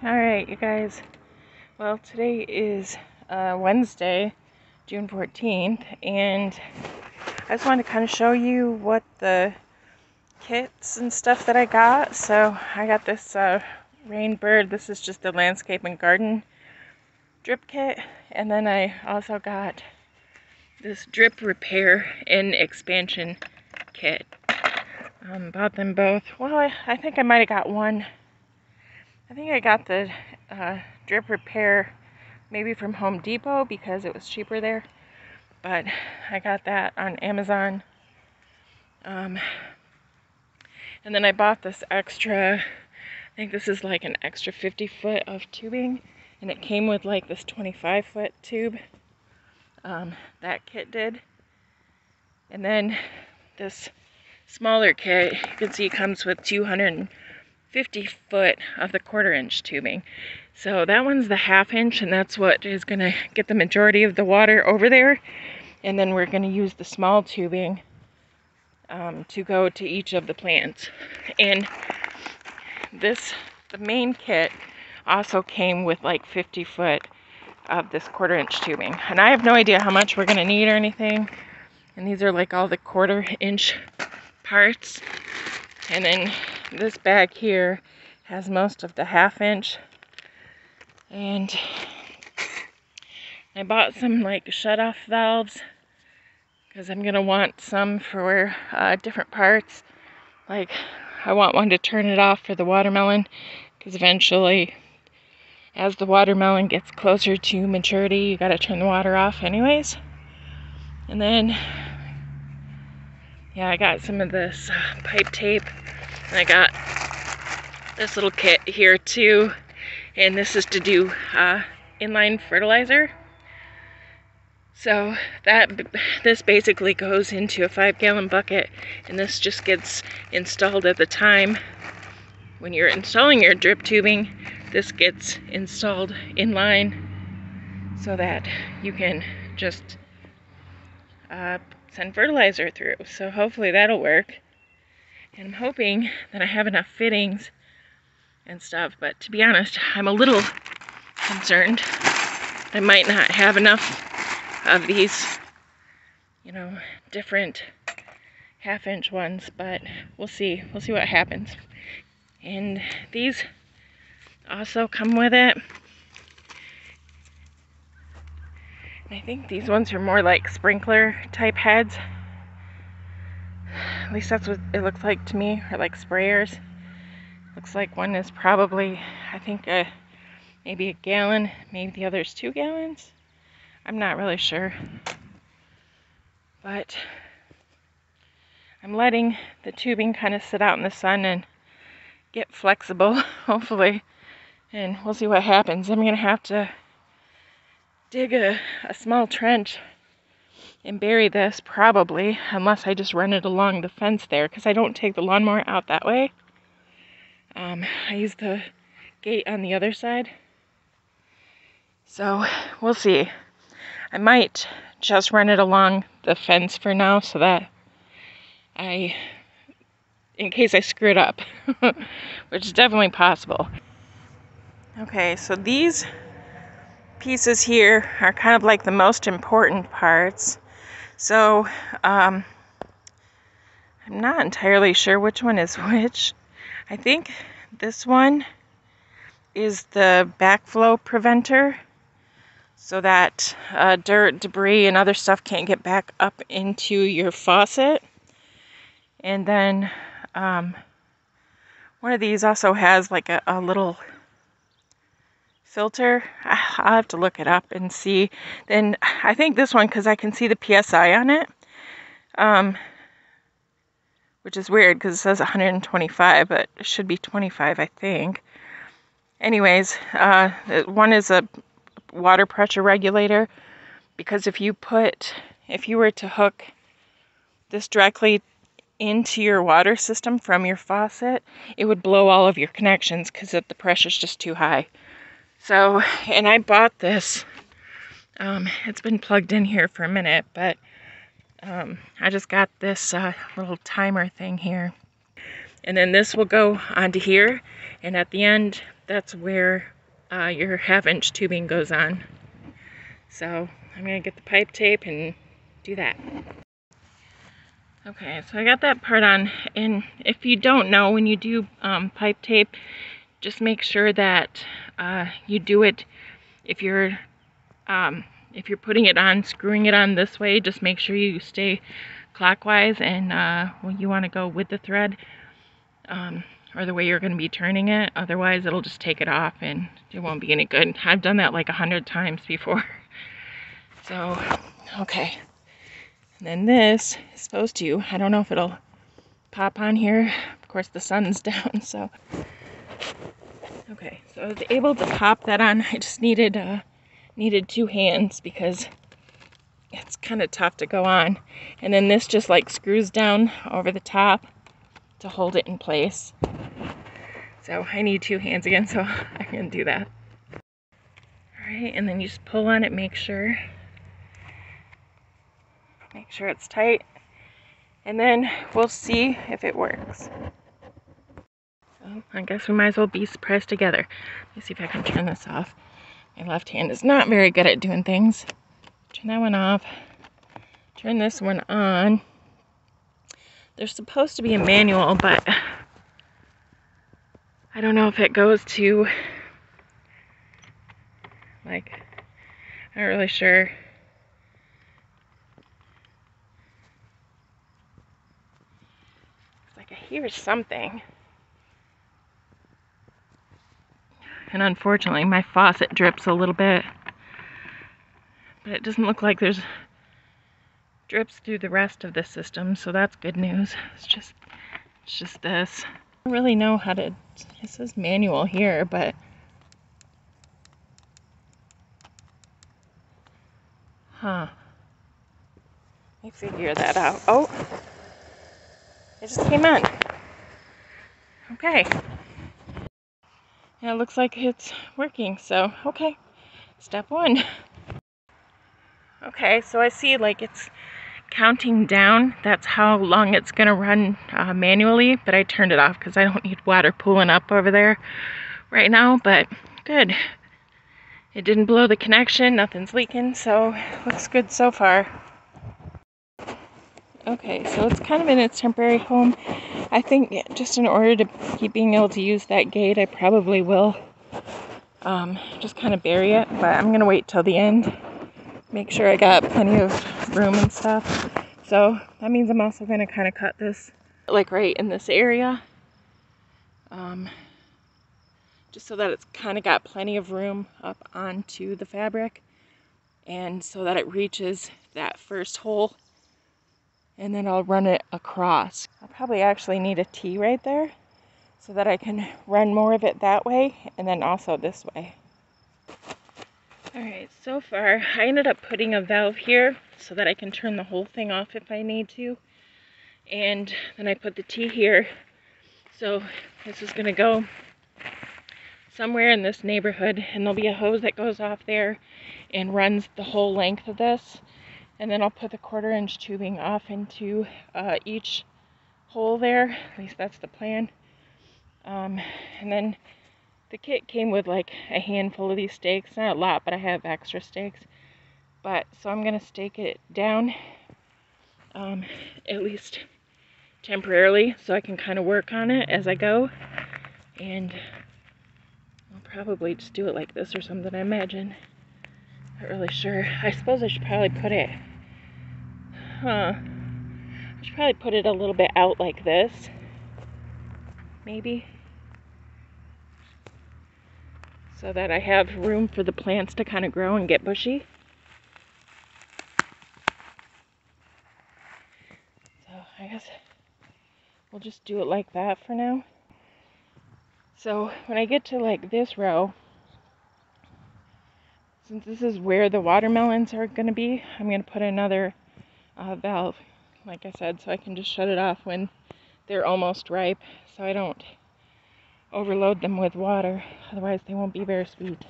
All right, you guys. Well, today is uh, Wednesday, June 14th, and I just wanted to kind of show you what the kits and stuff that I got. So I got this uh, Rain Bird. This is just the landscape and garden drip kit, and then I also got this drip repair and expansion kit. Um, bought them both. Well, I, I think I might have got one I think I got the uh, drip repair maybe from Home Depot because it was cheaper there. But I got that on Amazon. Um, and then I bought this extra, I think this is like an extra 50 foot of tubing. And it came with like this 25 foot tube. Um, that kit did. And then this smaller kit, you can see it comes with 200 50 foot of the quarter inch tubing. So that one's the half inch and that's what is going to get the majority of the water over there. And then we're going to use the small tubing um, to go to each of the plants. And this, the main kit also came with like 50 foot of this quarter inch tubing. And I have no idea how much we're going to need or anything. And these are like all the quarter inch parts. And then this bag here has most of the half inch. And I bought some like shut off valves because I'm gonna want some for uh, different parts. Like I want one to turn it off for the watermelon because eventually as the watermelon gets closer to maturity, you gotta turn the water off anyways. And then, yeah, I got some of this uh, pipe tape I got this little kit here too, and this is to do uh, inline fertilizer. So that this basically goes into a five gallon bucket and this just gets installed at the time when you're installing your drip tubing. This gets installed in line so that you can just uh, send fertilizer through. So hopefully that'll work and I'm hoping that I have enough fittings and stuff, but to be honest, I'm a little concerned. I might not have enough of these, you know, different half inch ones, but we'll see. We'll see what happens. And these also come with it. And I think these ones are more like sprinkler type heads. At least that's what it looks like to me, or like sprayers. Looks like one is probably, I think, a, maybe a gallon, maybe the other is two gallons. I'm not really sure. But I'm letting the tubing kind of sit out in the sun and get flexible, hopefully. And we'll see what happens. I'm going to have to dig a, a small trench and bury this probably, unless I just run it along the fence there, because I don't take the lawnmower out that way. Um, I use the gate on the other side. So we'll see. I might just run it along the fence for now so that I, in case I screw it up, which is definitely possible. Okay, so these pieces here are kind of like the most important parts. So, um, I'm not entirely sure which one is which. I think this one is the backflow preventer so that uh, dirt, debris, and other stuff can't get back up into your faucet. And then um, one of these also has like a, a little filter. I'll have to look it up and see. Then I think this one, because I can see the PSI on it, um, which is weird because it says 125, but it should be 25, I think. Anyways, uh, one is a water pressure regulator because if you put, if you were to hook this directly into your water system from your faucet, it would blow all of your connections because the pressure is just too high. So, and I bought this. Um, it's been plugged in here for a minute, but um, I just got this uh, little timer thing here. And then this will go onto here, and at the end, that's where uh, your half inch tubing goes on. So I'm gonna get the pipe tape and do that. Okay, so I got that part on, and if you don't know, when you do um, pipe tape, just make sure that uh, you do it, if you're, um, if you're putting it on, screwing it on this way, just make sure you stay clockwise, and uh, you want to go with the thread, um, or the way you're going to be turning it, otherwise it'll just take it off, and it won't be any good. I've done that like a hundred times before. So, okay. And then this is supposed to, I don't know if it'll pop on here. Of course, the sun's down, so. Okay, so I was able to pop that on. I just needed uh, needed two hands because it's kind of tough to go on. And then this just like screws down over the top to hold it in place. So I need two hands again, so I'm gonna do that. All right, and then you just pull on it, make sure make sure it's tight, and then we'll see if it works. So I guess we might as well be surprised together. Let me see if I can turn this off. My left hand is not very good at doing things. Turn that one off. Turn this one on. There's supposed to be a manual, but I don't know if it goes to like I'm not really sure It's like I hear something. And unfortunately, my faucet drips a little bit. But it doesn't look like there's drips through the rest of the system, so that's good news. It's just it's just this. I don't really know how to it says manual here, but Huh. Let me figure that out. Oh, it just came on. Okay. Yeah, it looks like it's working, so okay. Step one. Okay, so I see like it's counting down. That's how long it's gonna run uh, manually, but I turned it off because I don't need water pooling up over there right now, but good. It didn't blow the connection, nothing's leaking, so looks good so far. Okay, so it's kind of in its temporary home. I think just in order to keep being able to use that gate, I probably will um, just kind of bury it. But I'm going to wait till the end. Make sure I got plenty of room and stuff. So that means I'm also going to kind of cut this like right in this area. Um, just so that it's kind of got plenty of room up onto the fabric. And so that it reaches that first hole and then I'll run it across. I'll probably actually need a T right there so that I can run more of it that way and then also this way. Alright, so far I ended up putting a valve here so that I can turn the whole thing off if I need to. And then I put the T here. So this is going to go somewhere in this neighborhood and there'll be a hose that goes off there and runs the whole length of this and then I'll put the quarter inch tubing off into uh, each hole there. At least that's the plan. Um, and then the kit came with like a handful of these stakes. Not a lot, but I have extra stakes. But so I'm going to stake it down um, at least temporarily so I can kind of work on it as I go. And I'll probably just do it like this or something, I imagine. Not really sure. I suppose I should probably put it Huh. I should probably put it a little bit out like this. Maybe. So that I have room for the plants to kind of grow and get bushy. So I guess we'll just do it like that for now. So when I get to like this row, since this is where the watermelons are going to be, I'm going to put another uh, valve, like I said, so I can just shut it off when they're almost ripe so I don't overload them with water. Otherwise, they won't be very sweet.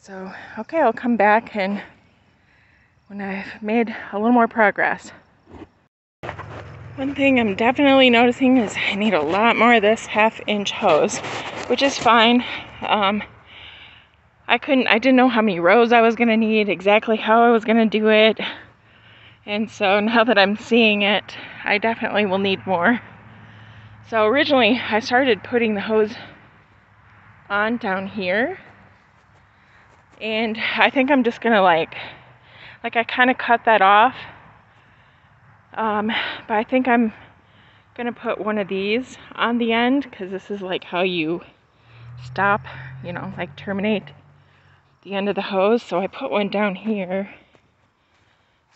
So, okay, I'll come back and when I've made a little more progress. One thing I'm definitely noticing is I need a lot more of this half inch hose. which is fine. Um, I couldn't, I didn't know how many rows I was going to need, exactly how I was going to do it. And so now that I'm seeing it, I definitely will need more. So originally I started putting the hose on down here. And I think I'm just gonna like, like I kind of cut that off. Um, but I think I'm gonna put one of these on the end because this is like how you stop, you know, like terminate the end of the hose. So I put one down here.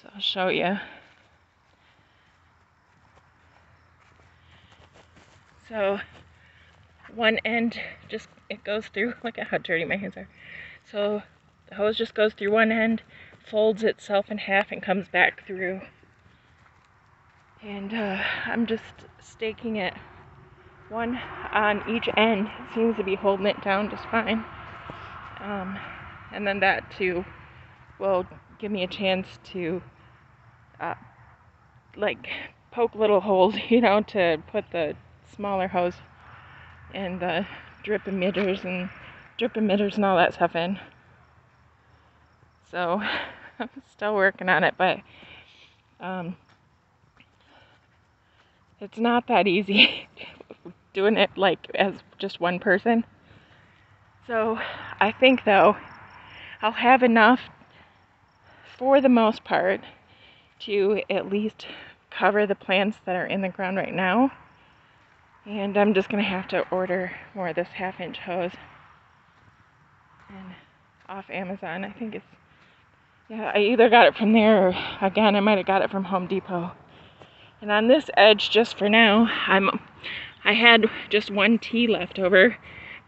So I'll show you. So one end just it goes through look at how dirty my hands are. So the hose just goes through one end, folds itself in half and comes back through. And uh, I'm just staking it one on each end. It seems to be holding it down just fine. Um, and then that too will give me a chance to uh, like poke little holes, you know, to put the smaller hose and the drip emitters and drip emitters and all that stuff in. So I'm still working on it, but um, it's not that easy doing it like as just one person. So I think though I'll have enough for the most part to at least cover the plants that are in the ground right now. And I'm just going to have to order more of this half inch hose. And off Amazon, I think it's, yeah, I either got it from there or again, I might have got it from Home Depot. And on this edge, just for now, I'm, I had just one T left over,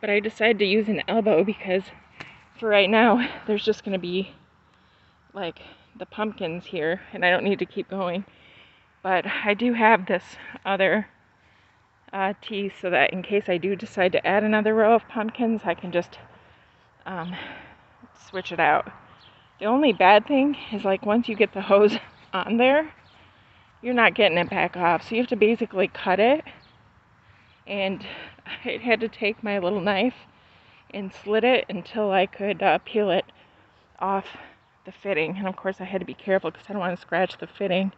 but I decided to use an elbow because for right now, there's just going to be like the pumpkins here, and I don't need to keep going. But I do have this other uh, T so that in case I do decide to add another row of pumpkins, I can just um, switch it out. The only bad thing is like once you get the hose on there, you're not getting it back off. So you have to basically cut it. And I had to take my little knife and slit it until I could uh, peel it off the fitting. And of course, I had to be careful because I don't want to scratch the fitting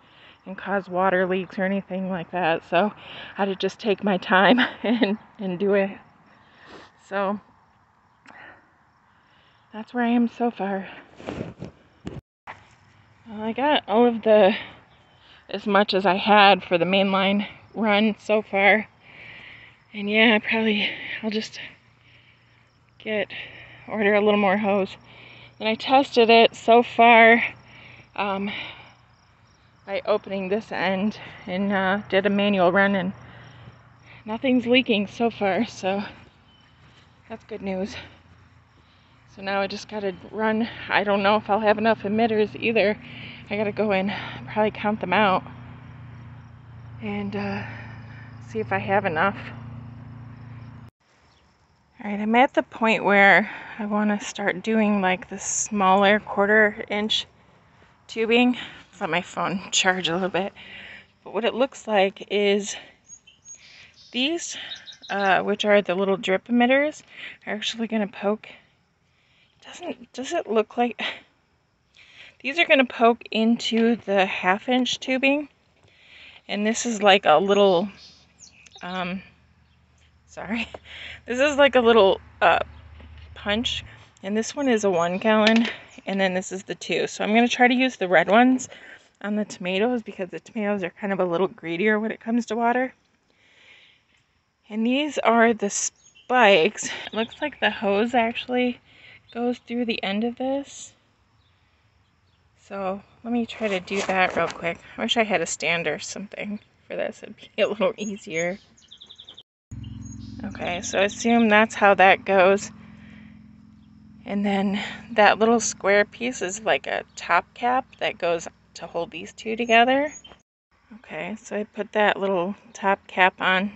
and cause water leaks or anything like that. So I had to just take my time and, and do it. So that's where I am so far. Well, I got all of the, as much as I had for the mainline run so far. And yeah, probably, I'll just get, order a little more hose. And I tested it so far um, by opening this end and uh, did a manual run and nothing's leaking so far so that's good news. So now I just gotta run. I don't know if I'll have enough emitters either. I gotta go and probably count them out and uh, see if I have enough Alright, I'm at the point where I want to start doing like the smaller quarter inch tubing. Let my phone charge a little bit. But what it looks like is these, uh, which are the little drip emitters, are actually going to poke. Doesn't, does it look like... These are going to poke into the half inch tubing. And this is like a little, um, sorry. This is like a little uh, punch, and this one is a one gallon, and then this is the two. So I'm going to try to use the red ones on the tomatoes because the tomatoes are kind of a little greedier when it comes to water. And these are the spikes. It looks like the hose actually goes through the end of this. So let me try to do that real quick. I wish I had a stand or something for this. It'd be a little easier. Okay, so assume that's how that goes. And then that little square piece is like a top cap that goes to hold these two together. Okay, so I put that little top cap on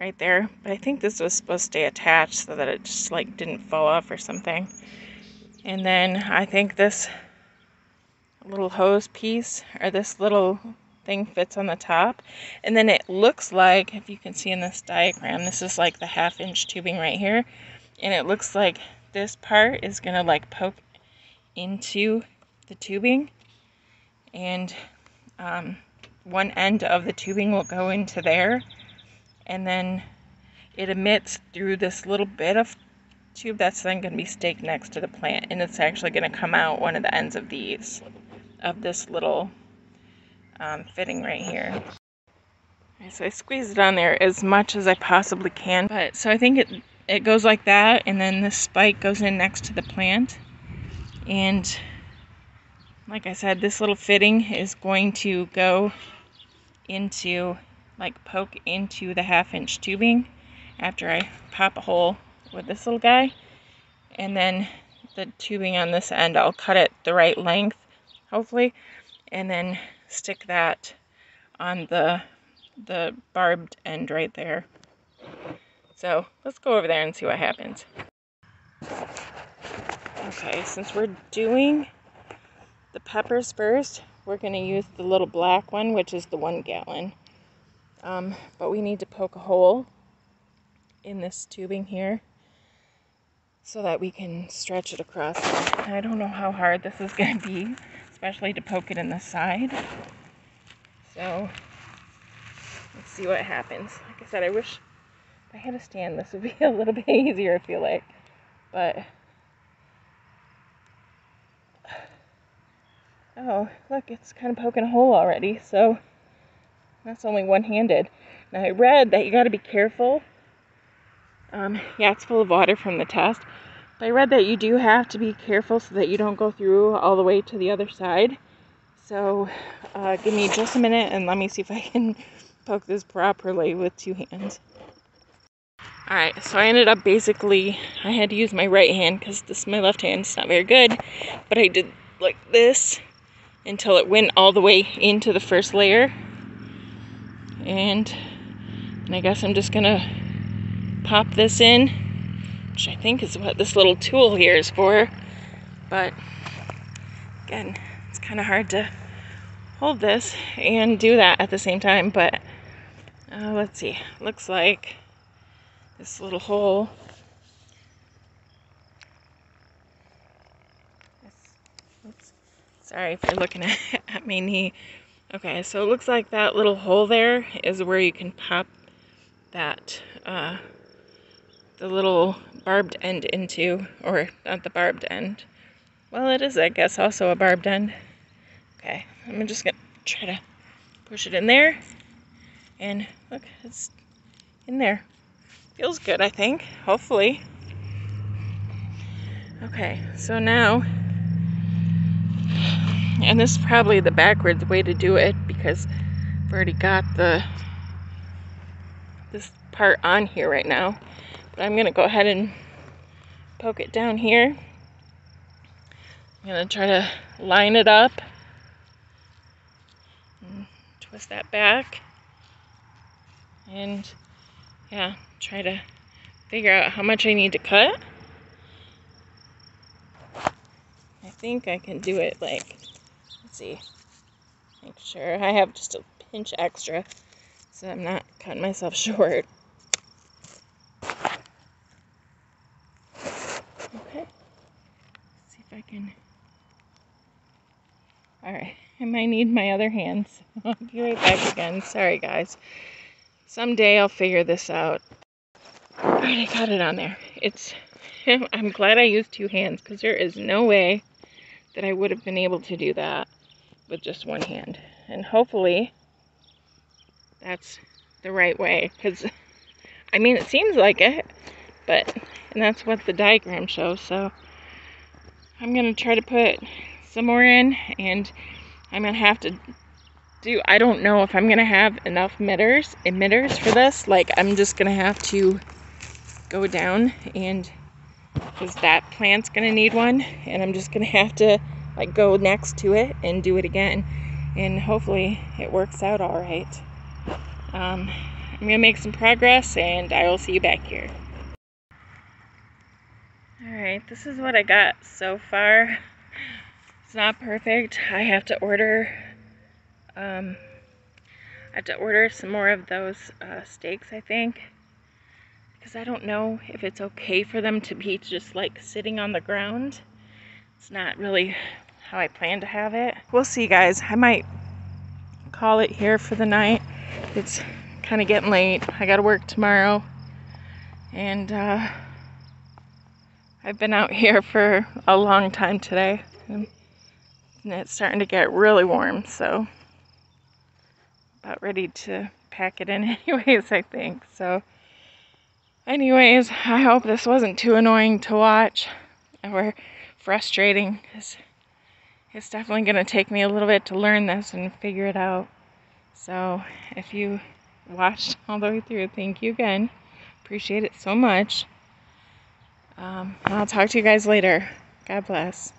right there. But I think this was supposed to stay attached so that it just like didn't fall off or something. And then I think this little hose piece or this little thing fits on the top. And then it looks like, if you can see in this diagram, this is like the half inch tubing right here. And it looks like this part is gonna like poke into the tubing. And um, one end of the tubing will go into there. And then it emits through this little bit of tube that's then going to be staked next to the plant and it's actually going to come out one of the ends of these of this little um, fitting right here. So I squeeze it on there as much as I possibly can. But so I think it it goes like that and then this spike goes in next to the plant. And like I said this little fitting is going to go into like poke into the half inch tubing after I pop a hole with this little guy. And then the tubing on this end, I'll cut it the right length, hopefully, and then stick that on the, the barbed end right there. So let's go over there and see what happens. Okay, since we're doing the peppers first, we're going to use the little black one, which is the one gallon. Um, but we need to poke a hole in this tubing here so that we can stretch it across. I don't know how hard this is going to be, especially to poke it in the side. So let's see what happens. Like I said, I wish if I had a stand, this would be a little bit easier, I feel like. But, oh, look, it's kind of poking a hole already. So that's only one-handed. Now I read that you got to be careful um, yeah, it's full of water from the test. But I read that you do have to be careful so that you don't go through all the way to the other side. So uh, give me just a minute and let me see if I can poke this properly with two hands. Alright, so I ended up basically, I had to use my right hand because this my left hand is not very good. But I did like this until it went all the way into the first layer. And, and I guess I'm just gonna pop this in, which I think is what this little tool here is for. But again, it's kind of hard to hold this and do that at the same time. But uh, let's see, looks like this little hole. Sorry if you're looking at, at my knee. Okay, so it looks like that little hole there is where you can pop that uh, the little barbed end into, or not the barbed end. Well, it is, I guess, also a barbed end. Okay, I'm just gonna try to push it in there. And look, it's in there. Feels good, I think, hopefully. Okay, so now, and this is probably the backwards way to do it because I've already got the this part on here right now. I'm going to go ahead and poke it down here. I'm going to try to line it up. And twist that back. And yeah, try to figure out how much I need to cut. I think I can do it like, let's see, make sure I have just a pinch extra so I'm not cutting myself short. I can. Alright, I might need my other hands. I'll be right back again. Sorry, guys. Someday I'll figure this out. Alright, I got it on there. It's. I'm glad I used two hands because there is no way that I would have been able to do that with just one hand. And hopefully that's the right way because I mean it seems like it but and that's what the diagram shows so I'm going to try to put some more in and I'm going to have to do, I don't know if I'm going to have enough emitters, emitters for this. Like I'm just going to have to go down and because that plant's going to need one and I'm just going to have to like go next to it and do it again and hopefully it works out all right. Um, I'm going to make some progress and I will see you back here. Alright, this is what I got so far. Not perfect. I have to order um, I have to order some more of those uh, stakes, I think. Because I don't know if it's okay for them to be just like sitting on the ground. It's not really how I plan to have it. We'll see, guys. I might call it here for the night. It's kind of getting late. I got to work tomorrow. And uh, I've been out here for a long time today. And it's starting to get really warm, so about ready to pack it in anyways, I think. So anyways, I hope this wasn't too annoying to watch or frustrating because it's definitely going to take me a little bit to learn this and figure it out. So if you watched all the way through, thank you again. Appreciate it so much. Um, I'll talk to you guys later. God bless.